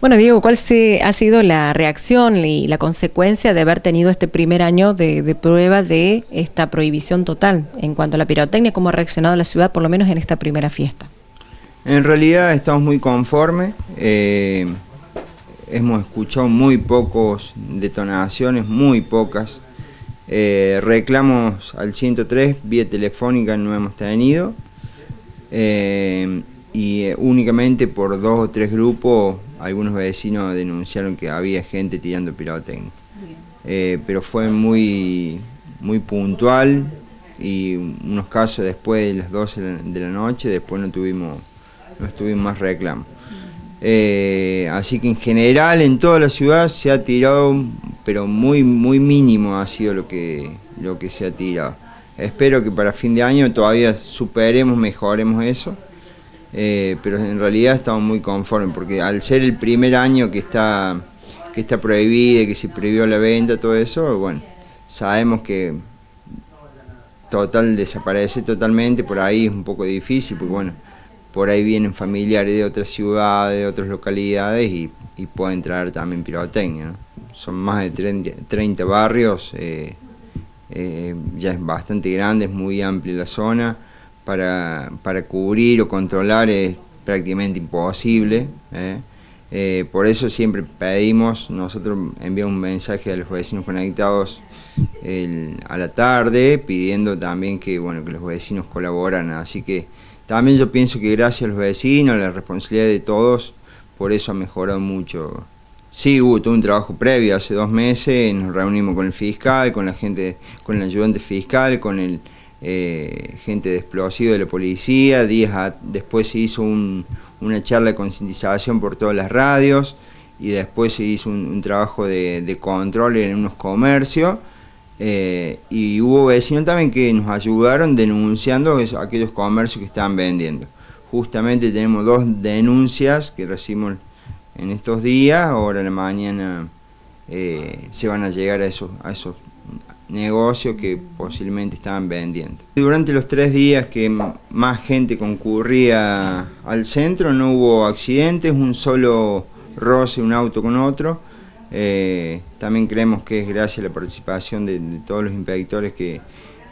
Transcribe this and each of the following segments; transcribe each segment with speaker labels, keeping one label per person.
Speaker 1: Bueno, Diego, ¿cuál se, ha sido la reacción y la consecuencia de haber tenido este primer año de, prueba de esta prohibición total en cuanto a la pirotecnia? ¿Cómo ha reaccionado la ciudad, por lo menos en esta primera fiesta?
Speaker 2: En realidad estamos muy conformes. Eh, hemos escuchado muy pocos detonaciones, muy pocas. Eh, reclamos al 103 vía telefónica no hemos tenido. Eh, y únicamente por dos o tres grupos algunos vecinos denunciaron que había gente tirando pirotecnia. Eh, pero fue muy, muy puntual y unos casos después de las 12 de la noche, después no tuvimos, no tuvimos más reclamos. Eh, así que en general en toda la ciudad se ha tirado, pero muy, muy mínimo ha sido lo que, lo que se ha tirado. Espero que para fin de año todavía superemos, mejoremos eso. Eh, pero en realidad estamos muy conformes, porque al ser el primer año que está, que está prohibido, que se prohibió la venta, todo eso, bueno, sabemos que total desaparece totalmente, por ahí es un poco difícil, porque bueno, por ahí vienen familiares de otras ciudades, de otras localidades y, pueden traer también pirotecnia. Son más de 30, barrios, eh, eh, ya es bastante grande, es muy amplia la zona para, para cubrir o controlar es prácticamente imposible. ¿eh? Eh, por eso siempre pedimos, nosotros enviamos un mensaje a los vecinos conectados a la tarde, pidiendo también que, bueno, que los vecinos colaboran. Así que también yo pienso que gracias a los vecinos, la responsabilidad de todos, por eso ha mejorado mucho. Sí, hubo todo un trabajo previo, hace dos meses nos reunimos con el fiscal, con la gente, con el ayudante fiscal, con el eh, gente de explosivo de la policía, después se hizo una charla de concientización por todas las radios y después se hizo un, trabajo de, control en unos comercios eh, y hubo vecinos también que nos ayudaron denunciando aquellos comercios que estaban vendiendo. Justamente tenemos dos denuncias que recibimos en estos días, ahora en la mañana eh, se van a llegar a esos, a esos negocio que posiblemente estaban vendiendo. Durante los tres días que más gente concurría al centro no hubo accidentes, un solo roce un auto con otro. Eh, también creemos que es gracias a la participación de, todos los inspectores que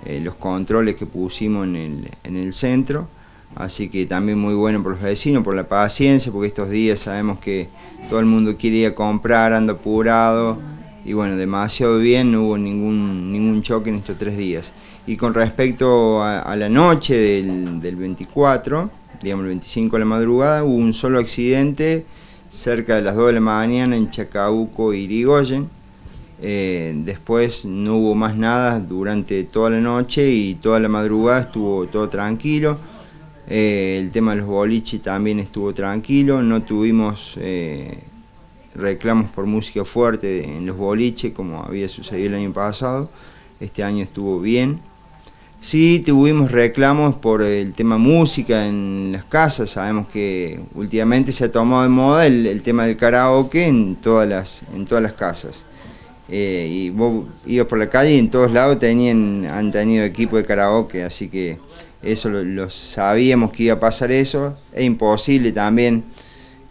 Speaker 2: eh, los controles que pusimos en el, en el centro. Así que también muy bueno por los vecinos, por la paciencia, porque estos días sabemos que todo el mundo quiere ir a comprar, anda apurado y bueno, demasiado bien, no hubo ningún, ningún choque en estos tres días. Y con respecto a, la noche del, del, 24, digamos el 25 de la madrugada, hubo un solo accidente cerca de las 2 de la mañana en Chacabuco Irigoyen. Eh, después no hubo más nada durante toda la noche y toda la madrugada estuvo todo tranquilo. Eh, el tema de los boliches también estuvo tranquilo, no tuvimos... Eh, reclamos por música fuerte en los boliches, como había sucedido el año pasado. Este año estuvo bien. Sí tuvimos reclamos por el tema música en las casas. Sabemos que últimamente se ha tomado de moda el, tema del karaoke en todas las, en todas las casas. Eh, y vos ibas por la calle y en todos lados tenían, han tenido equipo de karaoke, así que eso lo sabíamos que iba a pasar eso. Es imposible también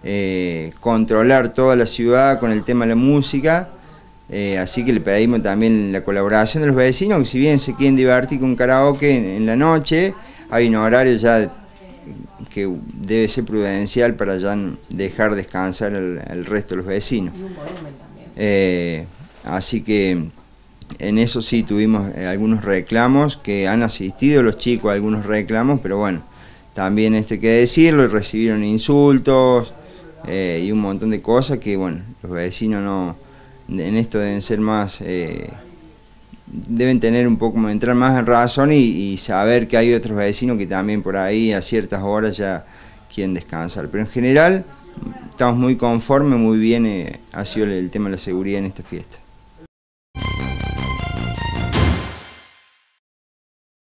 Speaker 2: eh, controlar toda la ciudad con el tema de la música. Eh, así que le pedimos también la colaboración de los vecinos, que si bien se quieren divertir con karaoke en, la noche, hay un horario ya que debe ser prudencial para ya dejar descansar el, resto de los vecinos. Eh, así que en eso sí tuvimos algunos reclamos que han asistido los chicos a algunos reclamos, pero bueno, también esto hay que decirlo, recibieron insultos, eh, y un montón de cosas que, bueno, los vecinos no, en esto deben ser más, eh, deben tener un poco, entrar más en razón y, saber que hay otros vecinos que también por ahí a ciertas horas ya quieren descansar. Pero en general estamos muy conformes, muy bien eh, ha sido el tema de la seguridad en esta fiesta.